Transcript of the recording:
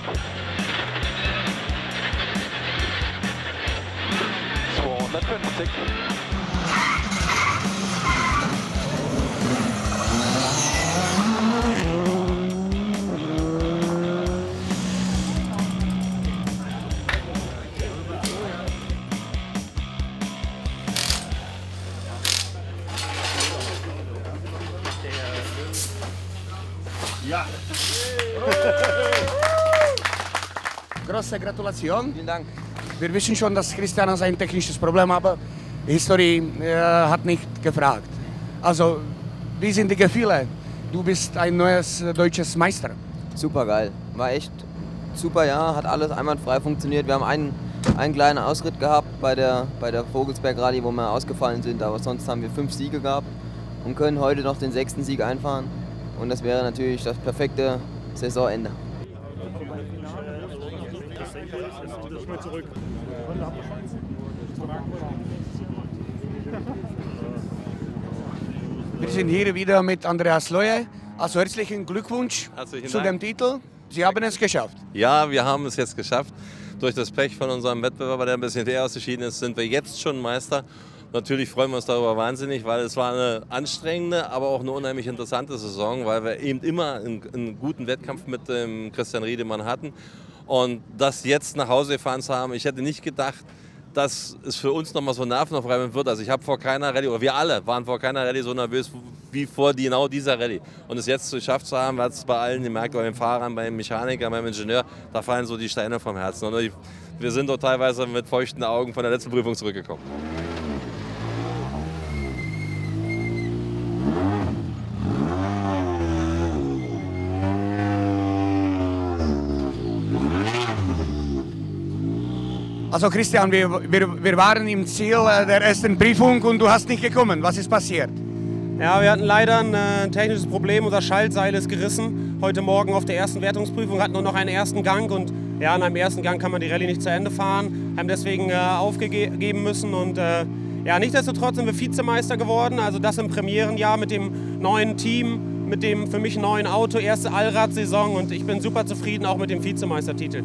flip. Score left 26. Yeah. Große Gratulation. Vielen Dank. Wir wissen schon, dass Christian ein technisches Problem hat, aber die Historie äh, hat nicht gefragt. Also, wie sind die Gefühle? Du bist ein neues äh, deutsches Meister. Super geil. War echt super, ja. Hat alles einwandfrei funktioniert. Wir haben einen, einen kleinen Ausritt gehabt bei der, bei der Vogelsberg Rallye, wo wir ausgefallen sind. Aber sonst haben wir fünf Siege gehabt und können heute noch den sechsten Sieg einfahren. Und das wäre natürlich das perfekte Saisonende. Wir sind hier wieder mit Andreas Leue. Also herzlichen Glückwunsch Herzlichen zu dem Titel. Sie haben es geschafft. Ja, wir haben es jetzt geschafft. Durch das Pech von unserem Wettbewerber, der ein bisschen eher ausgeschieden ist, sind wir jetzt schon Meister. Natürlich freuen wir uns darüber wahnsinnig, weil es war eine anstrengende, aber auch eine unheimlich interessante Saison, weil wir eben immer einen, einen guten Wettkampf mit dem Christian Riedemann hatten. Und das jetzt nach Hause gefahren zu haben, ich hätte nicht gedacht, dass es für uns nochmal so nervenaufreibend wird. Also ich habe vor keiner Rallye, oder wir alle waren vor keiner Rallye so nervös wie vor genau dieser Rallye. Und es jetzt geschafft zu haben, hat es bei allen gemerkt, bei den Fahrern, beim Mechaniker, beim Ingenieur, da fallen so die Steine vom Herzen. Und wir sind doch teilweise mit feuchten Augen von der letzten Prüfung zurückgekommen. Also Christian, wir, wir, wir waren im Ziel äh, der ersten Prüfung und du hast nicht gekommen. Was ist passiert? Ja, wir hatten leider ein äh, technisches Problem. Unser Schaltseil ist gerissen. Heute Morgen auf der ersten Wertungsprüfung hatten wir noch einen ersten Gang und ja, in einem ersten Gang kann man die Rallye nicht zu Ende fahren. Haben deswegen äh, aufgegeben müssen und äh, ja, nichtsdestotrotz sind wir Vizemeister geworden. Also das im Premierenjahr mit dem neuen Team, mit dem für mich neuen Auto, erste Allradsaison und ich bin super zufrieden auch mit dem Vizemeistertitel.